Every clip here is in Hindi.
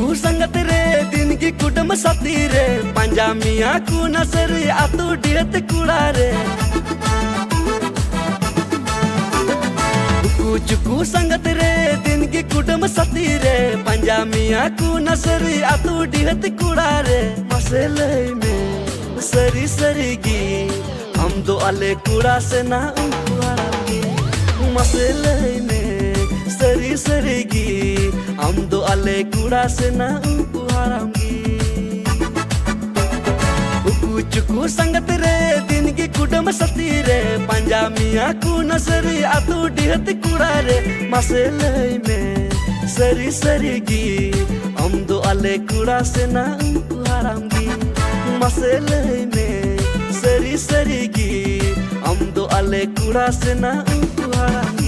तू संगत रे, दिन की कुटुंब सती रे। पंजामिया को नसर आतू डियत कुड़ा रे। चुकू संगत रे, दिन की कुटुंब सती रे। पंजामिया को नसर आतू डियत कुड़ा रे। मसले में सरी सरी गी, हम तो अले कुड़ा से ना उपवार में सरी सरी दो अले कूड़ा से ना उंकुआरांगे चुकू संगत रे, दिन की कुडम सती रे। पंजामिया कु नसरी, आतू डिहत कुड़ा रे। मसले में सरी सरीगी हम दो अले कूड़ा से ना उंकुआरांगे मसले में seri serigi amdo ale kurasena uharangi hara rakab sao tem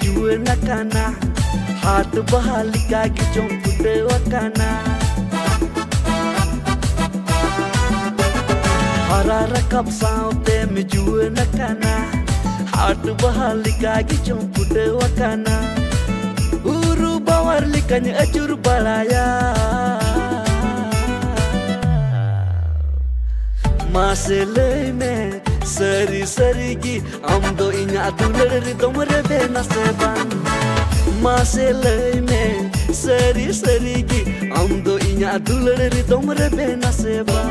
juwe nakana hat bahalika ki chom pute wakana hara rakab sao tem juwe nakana hat bahalika ki chom pute wakana uru bawar likanya acur balaya masele me ri domre be na seban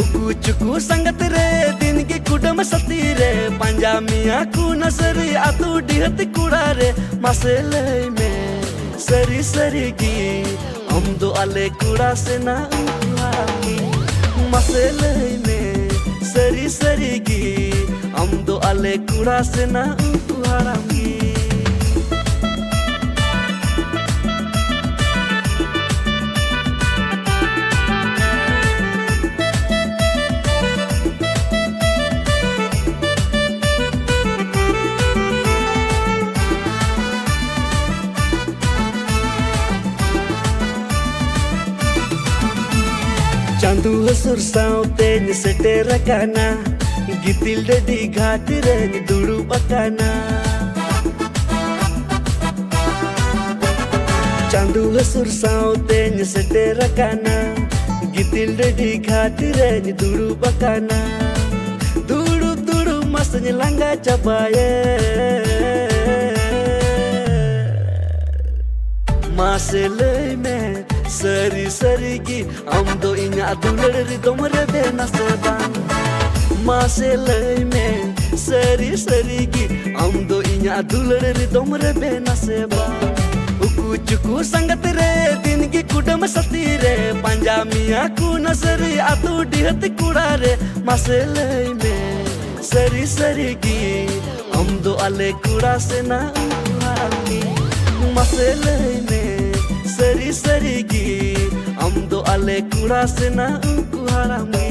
uku cuku sangat re din gi kudam sati re panjami aku nasari atu dihat kurare masele me seri seri gi am do ale kura se na masele me seri ಸರಿ ಸರಿಗೆ ಅಮ್ದು ಅಲೆ ಕುಡಾಸೆನ ಉಂಟು ಹರಾಮಿ चांदू हसुर साउते नि सेटेर काना गितिल डडी घाट रे नि दुडू बकाना चांदू हसुर साउते नि सेटेर काना गितिल डडी घाट रे नि दुडू बकाना दुडू दुडू मस्त नि लंगा चबाये मासेले में am do inya duler ri domre be na seban masele me seri seri gi am do inya duler ri domre be na seban uku cuku sangat re din gi kudam sati re panjami aku nasari atu dihat kuda re masele me seri seri gi am do ale kuda se na masele me seri seri gi se na ku harami